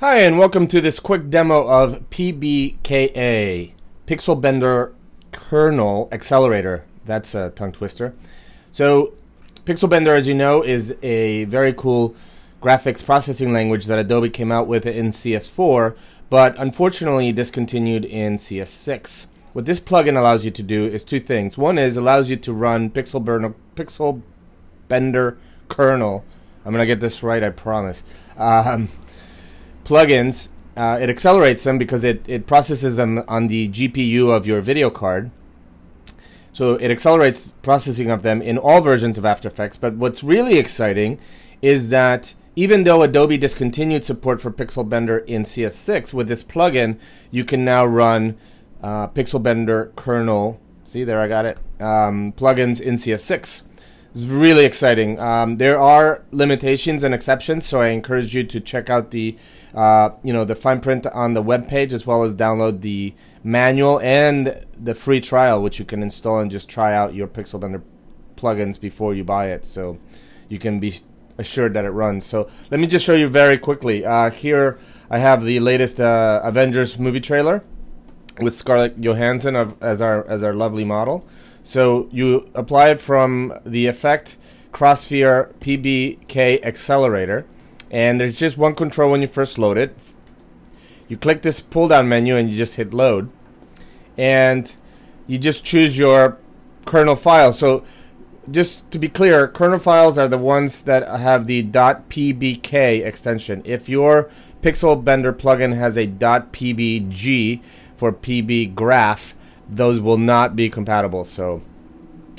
Hi, and welcome to this quick demo of PBKA, Pixel Bender Kernel Accelerator. That's a tongue twister. So, Pixel Bender, as you know, is a very cool graphics processing language that Adobe came out with in CS4, but unfortunately discontinued in CS6. What this plugin allows you to do is two things. One is allows you to run Pixel, Burner, Pixel Bender kernel. I'm gonna get this right, I promise. Um, plugins, uh, it accelerates them because it, it processes them on the GPU of your video card. So it accelerates processing of them in all versions of After Effects. But what's really exciting is that even though Adobe discontinued support for Pixel Bender in CS6, with this plugin, you can now run uh, Pixel Bender kernel. See, there I got it. Um, plugins in CS6. It's really exciting. Um, there are limitations and exceptions, so I encourage you to check out the, uh, you know, the fine print on the web page as well as download the manual and the free trial, which you can install and just try out your Pixel Bender plugins before you buy it, so you can be assured that it runs. So let me just show you very quickly. Uh, here I have the latest uh, Avengers movie trailer with Scarlett Johansson of, as our as our lovely model. So you apply it from the effect Crossfire PBK accelerator, and there's just one control when you first load it. You click this pull down menu and you just hit load, and you just choose your kernel file. So just to be clear, kernel files are the ones that have the .pbk extension. If your Pixel Bender plugin has a .pbg for PB graph, those will not be compatible. So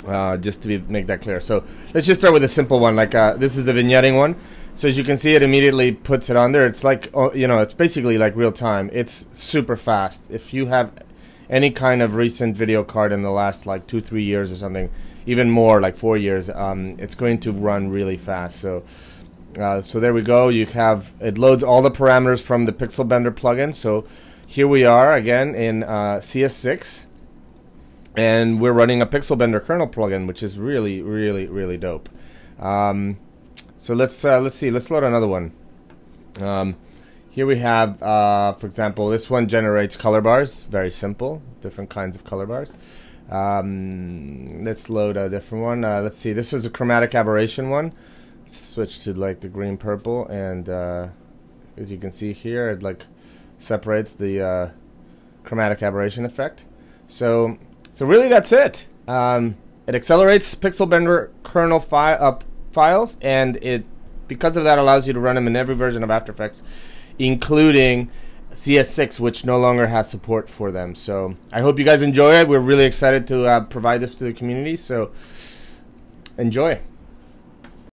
uh, just to be, make that clear. So let's just start with a simple one. Like uh, this is a vignetting one. So as you can see, it immediately puts it on there. It's like oh, you know, it's basically like real time. It's super fast. If you have any kind of recent video card in the last like two, three years or something, even more, like four years, um, it's going to run really fast. So. Uh, so there we go. You have it loads all the parameters from the Pixel Bender plugin. So here we are again in uh, CS6 and we're running a Pixel Bender kernel plugin, which is really, really, really dope. Um, so let's uh, let's see. Let's load another one. Um, here we have, uh, for example, this one generates color bars. Very simple, different kinds of color bars. Um, let's load a different one. Uh, let's see. This is a chromatic aberration one. Switch to like the green purple, and uh, as you can see here, it like separates the uh, chromatic aberration effect. So so really, that's it. Um, it accelerates Pixel Bender kernel fi uh, files, and it because of that allows you to run them in every version of After Effects, including CS6, which no longer has support for them. So I hope you guys enjoy it. We're really excited to uh, provide this to the community. So enjoy.